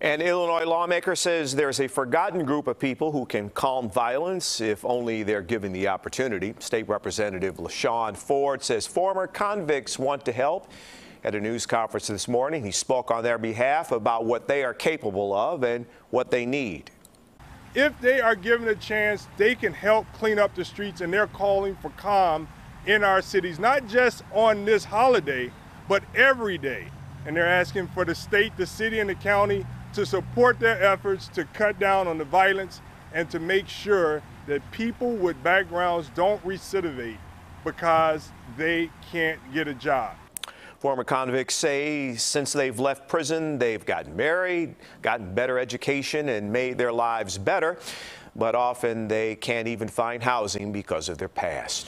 An Illinois lawmaker says there's a forgotten group of people who can calm violence if only they're given the opportunity. State Representative LaShawn Ford says former convicts want to help. At a news conference this morning, he spoke on their behalf about what they are capable of and what they need. If they are given a chance, they can help clean up the streets, and they're calling for calm in our cities, not just on this holiday, but every day. And they're asking for the state, the city, and the county to support their efforts to cut down on the violence and to make sure that people with backgrounds don't recidivate because they can't get a job. Former convicts say since they've left prison, they've gotten married, gotten better education, and made their lives better. But often they can't even find housing because of their past.